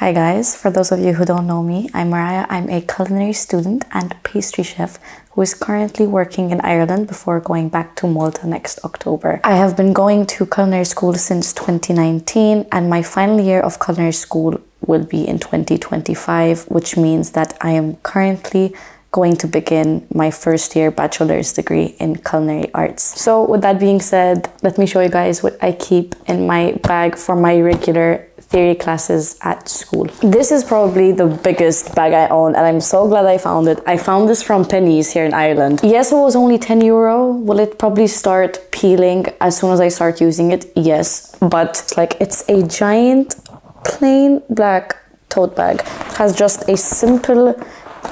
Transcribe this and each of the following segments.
Hi guys, for those of you who don't know me, I'm Mariah. I'm a culinary student and pastry chef who is currently working in Ireland before going back to Malta next October. I have been going to culinary school since 2019 and my final year of culinary school will be in 2025, which means that I am currently going to begin my first year bachelor's degree in culinary arts. So with that being said, let me show you guys what I keep in my bag for my regular theory classes at school. This is probably the biggest bag I own and I'm so glad I found it. I found this from Penneys here in Ireland. Yes, it was only 10 euro. Will it probably start peeling as soon as I start using it? Yes, but like it's a giant plain black tote bag. It has just a simple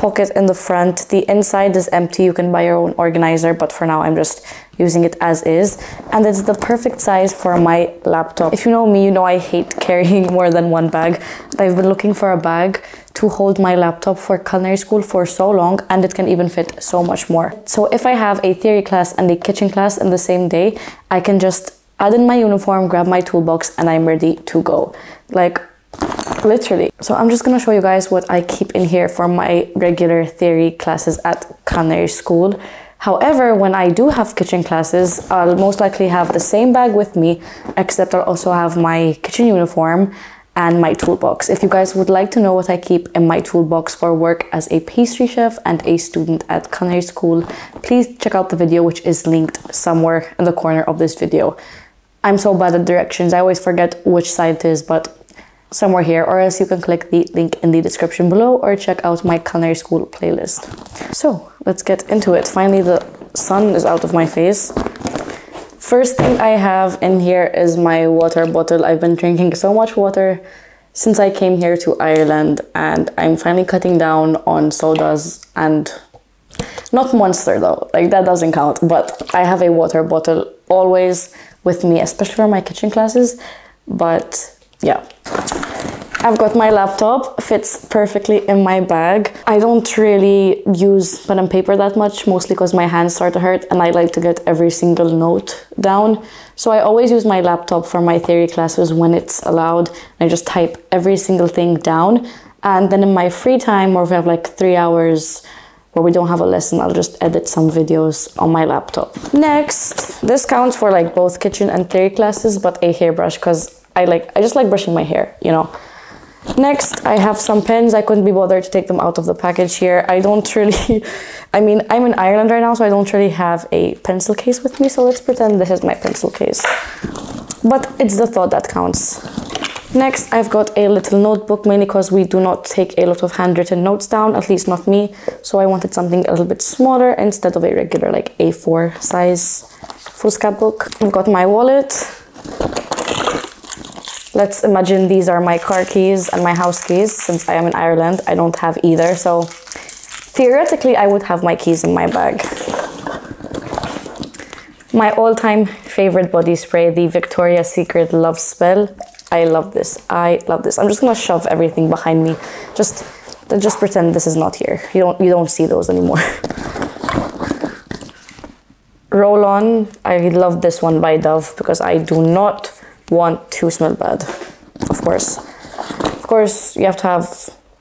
pocket in the front. The inside is empty. You can buy your own organizer, but for now I'm just using it as is. And it's the perfect size for my laptop. If you know me, you know I hate carrying more than one bag. I've been looking for a bag to hold my laptop for culinary school for so long and it can even fit so much more. So if I have a theory class and a kitchen class in the same day, I can just add in my uniform, grab my toolbox and I'm ready to go. Like literally. So I'm just gonna show you guys what I keep in here for my regular theory classes at culinary school. However, when I do have kitchen classes, I'll most likely have the same bag with me, except I'll also have my kitchen uniform and my toolbox. If you guys would like to know what I keep in my toolbox for work as a pastry chef and a student at culinary school, please check out the video which is linked somewhere in the corner of this video. I'm so bad at directions, I always forget which side it is, but somewhere here or else you can click the link in the description below or check out my culinary school playlist. So let's get into it. Finally the sun is out of my face. First thing I have in here is my water bottle. I've been drinking so much water since I came here to Ireland and I'm finally cutting down on sodas and not Monster though, like that doesn't count, but I have a water bottle always with me, especially for my kitchen classes. But yeah, I've got my laptop, fits perfectly in my bag. I don't really use pen and paper that much, mostly because my hands start to hurt and I like to get every single note down. So I always use my laptop for my theory classes when it's allowed. I just type every single thing down. And then in my free time, or if I have like three hours where we don't have a lesson, I'll just edit some videos on my laptop. Next, this counts for like both kitchen and theory classes, but a hairbrush because I like I just like brushing my hair, you know. Next, I have some pens. I couldn't be bothered to take them out of the package here. I don't really, I mean, I'm in Ireland right now, so I don't really have a pencil case with me. So let's pretend this is my pencil case. But it's the thought that counts. Next, I've got a little notebook, mainly because we do not take a lot of handwritten notes down, at least not me. So I wanted something a little bit smaller instead of a regular like A4 size foolscap book. I've got my wallet, Let's imagine these are my car keys and my house keys. Since I am in Ireland, I don't have either. So theoretically, I would have my keys in my bag. My all-time favorite body spray, the Victoria's Secret Love Spell. I love this. I love this. I'm just gonna shove everything behind me. Just, just pretend this is not here. You don't, you don't see those anymore. Roll on. I love this one by Dove because I do not want to smell bad, of course. Of course, you have to have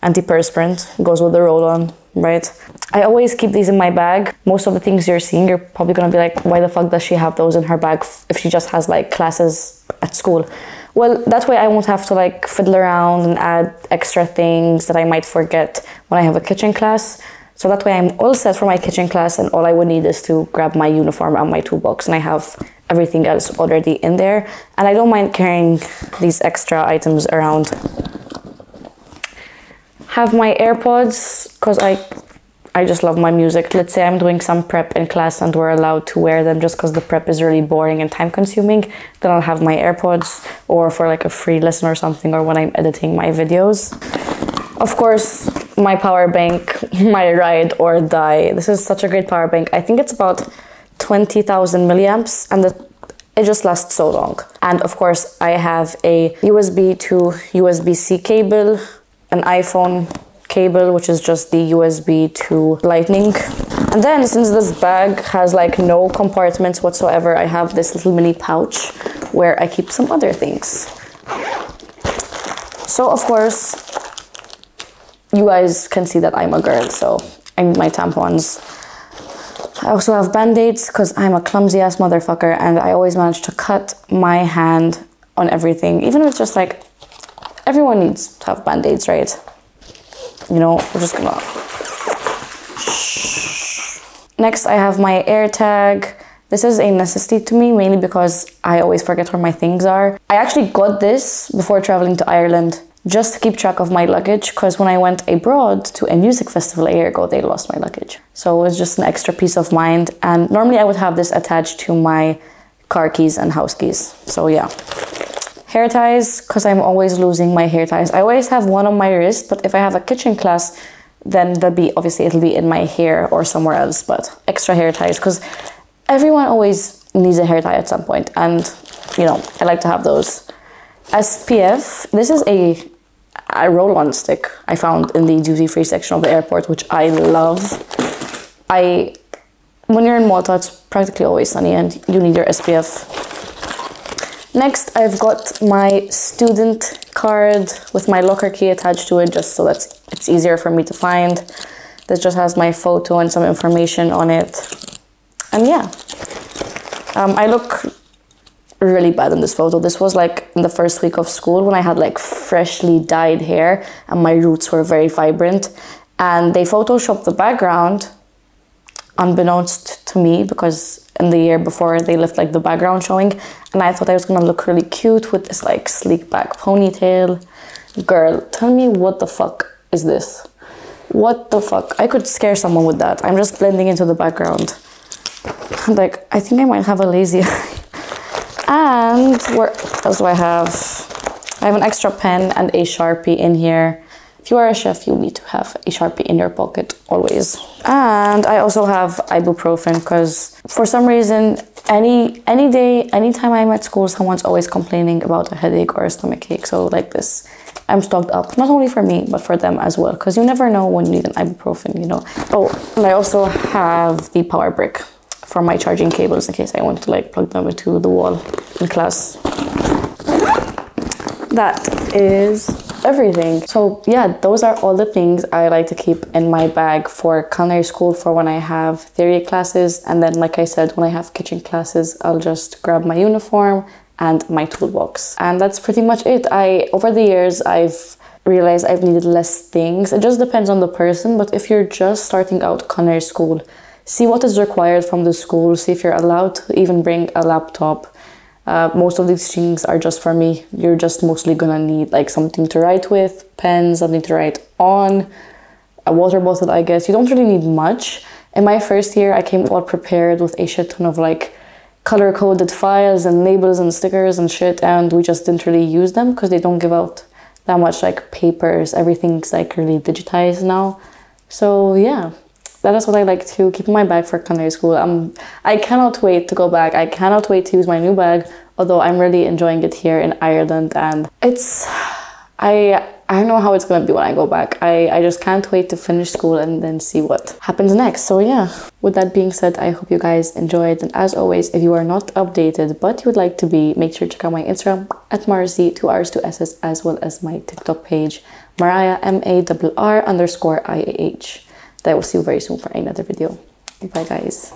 antiperspirant, goes with the roll-on, right? I always keep these in my bag. Most of the things you're seeing, you're probably gonna be like, why the fuck does she have those in her bag if she just has like classes at school? Well, that way I won't have to like fiddle around and add extra things that I might forget when I have a kitchen class. So that way I'm all set for my kitchen class and all I would need is to grab my uniform and my toolbox and I have everything else already in there. And I don't mind carrying these extra items around. Have my AirPods, because I I just love my music. Let's say I'm doing some prep in class and we're allowed to wear them just because the prep is really boring and time consuming. Then I'll have my AirPods or for like a free lesson or something or when I'm editing my videos. Of course, my power bank, my ride or die. This is such a great power bank. I think it's about 20,000 milliamps and the, it just lasts so long. And of course I have a USB to USB-C cable, an iPhone cable, which is just the USB to lightning. And then since this bag has like no compartments whatsoever, I have this little mini pouch where I keep some other things. So of course, you guys can see that I'm a girl, so I need my tampons. I also have band-aids because I'm a clumsy ass motherfucker and I always manage to cut my hand on everything. Even if it's just like everyone needs to have band-aids, right? You know, we're just gonna Next I have my AirTag. This is a necessity to me mainly because I always forget where my things are. I actually got this before traveling to Ireland just to keep track of my luggage because when I went abroad to a music festival a year ago, they lost my luggage. So it was just an extra peace of mind. And normally I would have this attached to my car keys and house keys. So yeah. Hair ties, because I'm always losing my hair ties. I always have one on my wrist, but if I have a kitchen class, then that'll be obviously it'll be in my hair or somewhere else, but extra hair ties because everyone always needs a hair tie at some point, and you know I like to have those. SPF. This is a a roll-on stick I found in the duty-free section of the airport, which I love. I when you're in Malta, it's practically always sunny, and you need your SPF. Next, I've got my student card with my locker key attached to it just so that it's easier for me to find. This just has my photo and some information on it. And yeah, um, I look really bad in this photo. This was like in the first week of school when I had like freshly dyed hair and my roots were very vibrant. And they photoshopped the background unbeknownst to me because in the year before they left like the background showing and I thought I was gonna look really cute with this like sleek back ponytail. Girl, tell me what the fuck is this? What the fuck? I could scare someone with that. I'm just blending into the background. like, I think I might have a lazy eye. And what else do I have? I have an extra pen and a Sharpie in here. If you are a chef, you need to have a Sharpie in your pocket always. And I also have ibuprofen because for some reason, any any day, anytime I'm at school, someone's always complaining about a headache or a stomach ache. So like this, I'm stocked up, not only for me, but for them as well. Because you never know when you need an ibuprofen, you know. Oh, and I also have the power brick for my charging cables in case I want to like plug them into the wall in class. That is everything. So yeah, those are all the things I like to keep in my bag for culinary school for when I have theory classes. And then like I said, when I have kitchen classes, I'll just grab my uniform and my toolbox. And that's pretty much it. I over the years I've realized I've needed less things. It just depends on the person, but if you're just starting out culinary school, see what is required from the school, see if you're allowed to even bring a laptop uh, most of these things are just for me. You're just mostly gonna need like something to write with, pens, something to write on, a water bottle, I guess. You don't really need much. In my first year, I came all prepared with a shit ton of like color coded files and labels and stickers and shit, and we just didn't really use them because they don't give out that much like papers. Everything's like really digitized now. So yeah, that is what I like to keep in my bag for culinary school. Um, I cannot wait to go back. I cannot wait to use my new bag, although I'm really enjoying it here in Ireland. And it's, I, I don't know how it's gonna be when I go back. I, I just can't wait to finish school and then see what happens next. So yeah, with that being said, I hope you guys enjoyed. And as always, if you are not updated but you would like to be, make sure to check out my Instagram at Marrssy, two R's, two S's, as well as my TikTok page, Mariah, M-A-R-R underscore I-A-H that I will see you very soon for another video. Bye guys.